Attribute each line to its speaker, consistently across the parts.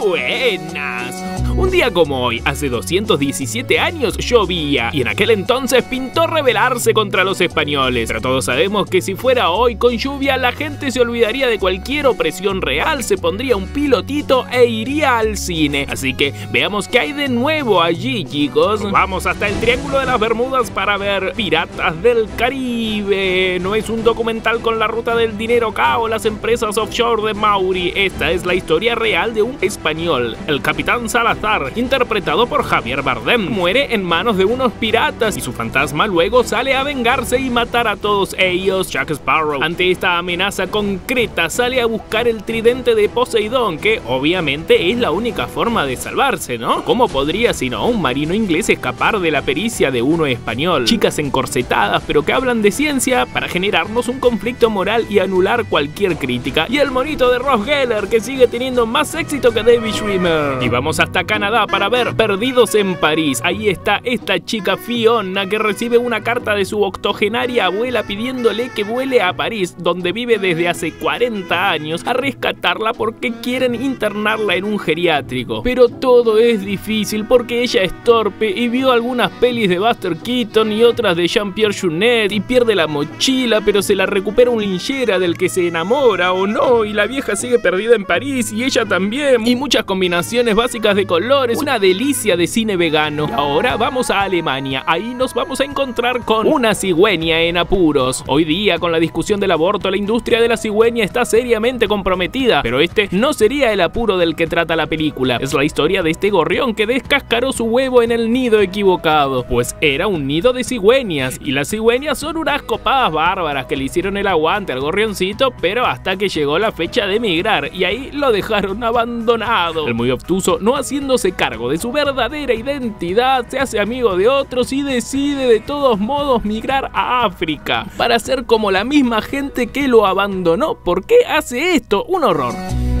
Speaker 1: Buenas. Un día como hoy, hace 217 años, llovía y en aquel entonces pintó rebelarse contra los españoles. Pero todos sabemos que si fuera hoy con lluvia, la gente se olvidaría de cualquier opresión real, se pondría un pilotito e iría al cine. Así que veamos qué hay de nuevo allí, chicos. Vamos hasta el Triángulo de las Bermudas para ver Piratas del Caribe. No es un documental con la ruta del dinero K o las empresas offshore de Mauri. Esta es la historia real de un español, el capitán Salazar, interpretado por Javier Bardem. Muere en manos de unos piratas y su fantasma luego sale a vengarse y matar a todos ellos. Jack Sparrow, ante esta amenaza concreta, sale a buscar el tridente de Poseidón, que obviamente es la única forma de salvarse, ¿no? ¿Cómo podría sino un marino inglés escapar de la pericia de uno español? Chicas encorsetadas pero que hablan de ciencia para generarnos un conflicto moral y anular cualquier crítica. Y el monito de Ross Geller que sigue teniendo más éxito que David Schwimmer. Y vamos hasta Para ver Perdidos en París. Ahí está esta chica Fiona que recibe una carta de su octogenaria abuela pidiéndole que vuele a París, donde vive desde hace 40 años, a rescatarla porque quieren internarla en un geriátrico. Pero todo es difícil porque ella es torpe y vio algunas pelis de Buster Keaton y otras de Jean-Pierre Junet y pierde la mochila, pero se la recupera un linchera del que se enamora o no, y la vieja sigue perdida en París y ella también. Y muchas combinaciones básicas de colores, una delicia de cine vegano. Ahora vamos a Alemania, ahí nos vamos a encontrar con una cigüeña en apuros. Hoy día, con la discusión del aborto, la industria de la cigüeña está seriamente comprometida, pero este no sería el apuro del que trata la película. Es la historia de este gorrión que descascaró su huevo en el nido equivocado, pues era un nido de cigüeñas, y las cigüeñas son unas copadas bárbaras que le hicieron el aguante al gorrioncito, pero hasta que llegó la fecha de emigrar, y ahí lo dejaron abandonado. El muy obtuso, no haciéndose cargo de su verdadera identidad, se hace amigo de otros y decide de todos modos migrar a África, para ser como la misma gente que lo abandonó. ¿Por qué hace esto? Un horror.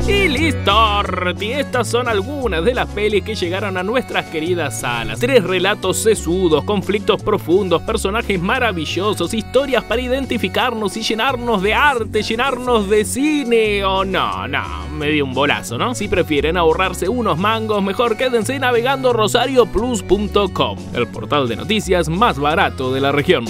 Speaker 1: Y listo, y estas son algunas de las pelis que llegaron a nuestras queridas salas. Tres relatos sesudos, conflictos profundos, personajes maravillosos, historias para identificarnos y llenarnos de arte, llenarnos de cine. O no, no, me dio un bolazo, ¿no? Si prefieren ahorrarse unos mangos, mejor quédense navegando rosarioplus.com, el portal de noticias más barato de la región.